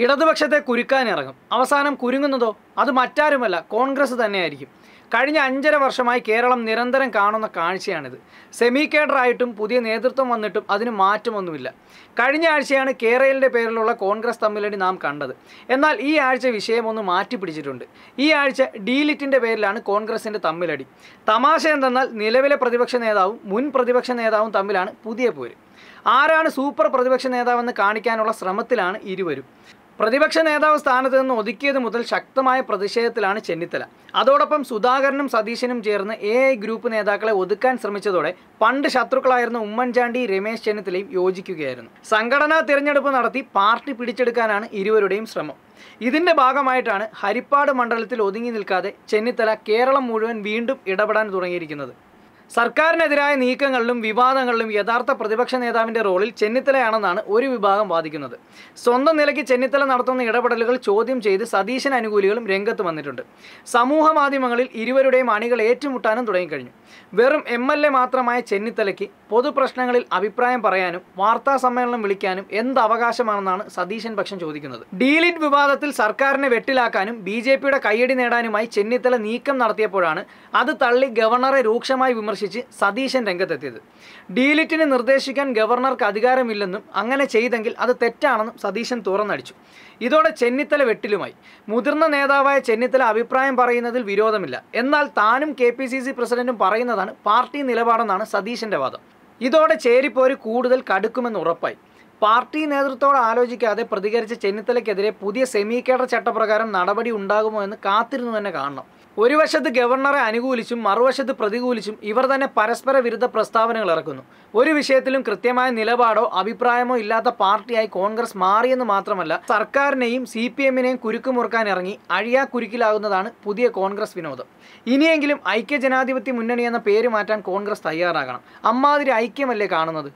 ഇടതുപക്ഷത്തെ കുരുക്കാനിറങ്ങും അവസാനം കുരുങ്ങുന്നതോ? അത് മറ്റാരുമല്ല കോൺഗ്രസ് തന്നെയായിരിക്കും. കഴിഞ്ഞ അഞ്ചര വർഷമായി കേരളം നിരന്തരം കാണുന്ന കാഴ്ചയാണിത്. സെമി കേഡറായിട്ടും പുതിയ നേതൃത്വം വന്നിട്ടും അതിന് മാറ്റമൊന്നുമില്ല. കഴിഞ്ഞ ആഴ്ചയാണ് കേരളിന്റെ പേരിലുള്ള കോൺഗ്രസ് തമ്മിലടി നാം കണ്ടത്. എന്നാൽ ഈ ആഴ്ച വിഷയം ഒന്ന് മാറ്റി പിടിച്ചിട്ടുണ്ട് ഈ ആഴ്ച ഡീലിറ്റിന്റെ പേരിലാണ് കോൺഗ്രസിന്റെ തമ്മിലടി. തമാശ എന്തെന്നാൽ നിലവിലെ പ്രതിപക്ഷ നേതാവും മുൻ പ്രതിപക്ഷ നേതാവും തമ്മിലാണ് പുതിയ പോര്. ആരാണ് സൂപ്പർ പ്രതിപക്ഷ നേതാവെന്ന് കാണിക്കാനുള്ള ശ്രമത്തിലാണ് ഇരുവരും. പ്രതിപക്ഷ നേതാവ് സ്ഥാനത്ത് നിന്ന് ഒതുക്കിയത് മുതൽ ശക്തമായ പ്രതിഷേധത്തിലാണ് ചെന്നിത്തല. അതോടൊപ്പം സുധാകരനും സതീശനും ചേർന്ന് എ ഐ ഗ്രൂപ്പ് നേതാക്കളെ ഒതുക്കാൻ ശ്രമിച്ചതോടെ പണ്ട് ശത്രുക്കളായിരുന്ന ഉമ്മൻചാണ്ടി രമേശ് ചെന്നിത്തലയും യോജിക്കുകയായിരുന്നു. സംഘടനാ തിരഞ്ഞെടുപ്പ് നടത്തി പാർട്ടി പിടിച്ചെടുക്കാനാണ് ഇരുവരുടെയും ശ്രമം. ഇതിന്റെ ഭാഗമായിട്ടാണ് ഹരിപ്പാട് മണ്ഡലത്തിൽ ഒതുങ്ങി നിൽക്കാതെ ചെന്നിത്തല കേരളം മുഴുവൻ വീണ്ടും ഇടപെടാൻ തുടങ്ങിയിരിക്കുന്നത്. സർക്കാരിനെതിരായ നീക്കങ്ങളിലും വിവാദങ്ങളിലും യഥാർത്ഥ പ്രതിപക്ഷ നേതാവിന്റെ റോളിൽ ചെന്നിത്തലയാണെന്നാണ് ഒരു വിഭാഗം വാദിക്കുന്നത്. സ്വന്തം നിലയ്ക്ക് ചെന്നിത്തല നടത്തുന്ന ഇടപെടലുകൾ ചോദ്യം ചെയ്ത് സതീശൻ അനുകൂലികളും രംഗത്ത് വന്നിട്ടുണ്ട്. സമൂഹ മാധ്യമങ്ങളിൽ ഇരുവരുടെയും അണികൾ ഏറ്റുമുട്ടാനും തുടങ്ങിക്കഴിഞ്ഞു. വെറും എം എൽ എ മാത്രമായ ചെന്നിത്തലയ്ക്ക് പൊതുപ്രശ്നങ്ങളിൽ അഭിപ്രായം പറയാനും വാർത്താ സമ്മേളനം വിളിക്കാനും എന്ത് അവകാശമാണെന്നാണ് സതീശൻ പക്ഷം ചോദിക്കുന്നത്. ഡീലിറ്റ് വിവാദത്തിൽ സർക്കാരിനെ വെട്ടിലാക്കാനും ബി ജെ പിയുടെ കയ്യടി നേടാനുമായി ചെന്നിത്തല നീക്കം നടത്തിയപ്പോഴാണ് അത് തള്ളി ഗവർണറെ രൂക്ഷമായി വിമർശിച്ച് സതീശൻ രംഗത്തെത്തിയത്. ഡീലിറ്റിന് നിർദ്ദേശിക്കാൻ ഗവർണർക്ക് അധികാരമില്ലെന്നും അങ്ങനെ ചെയ്തെങ്കിൽ അത് തെറ്റാണെന്നും സതീശൻ തുറന്നടിച്ചു. ഇതോടെ ചെന്നിത്തല വെട്ടിലുമായി. മുതിർന്ന നേതാവായ ചെന്നിത്തല അഭിപ്രായം പറയുന്നതിൽ വിരോധമില്ല. എന്നാൽ താനും കെ പി സി സി പ്രസിഡന്റും പറയുന്നതാണ് പാർട്ടി നിലപാടെന്നാണ് സതീശന്റെ വാദം. ഇതോടെ ചേരിപ്പോര് കൂടുതൽ കടുക്കുമെന്ന് ഉറപ്പായി. പാർട്ടി നേതൃത്വത്തോട് ആലോചിക്കാതെ പ്രതികരിച്ച ചെന്നിത്തലയ്ക്കെതിരെ പുതിയ സെമി കേഡർ ചട്ടപ്രകാരം നടപടി ഉണ്ടാകുമോ എന്ന് കാത്തിരുന്നു തന്നെ കാണണം. ഒരു വശത്ത് ഗവർണറെ അനുകൂലിച്ചും മറുവശത്ത് പ്രതികൂലിച്ചും ഇവർ തന്നെ പരസ്പര വിരുദ്ധ പ്രസ്താവനകൾ ഇറക്കുന്നു. ഒരു വിഷയത്തിലും കൃത്യമായ നിലപാടോ അഭിപ്രായമോ ഇല്ലാത്ത പാർട്ടിയായി കോൺഗ്രസ് മാറിയെന്ന് മാത്രമല്ല സർക്കാരിനെയും സി പി എമ്മിനെയും കുരുക്കുമുറുക്കാൻ ഇറങ്ങി അഴിയാ കുരുക്കിലാകുന്നതാണ് പുതിയ കോൺഗ്രസ് വിനോദം. ഇനിയെങ്കിലും ഐക്യജനാധിപത്യ മുന്നണി എന്ന പേര് മാറ്റാൻ കോൺഗ്രസ് തയ്യാറാകണം. അമ്മാതിരി ഐക്യമല്ലേ കാണുന്നത്?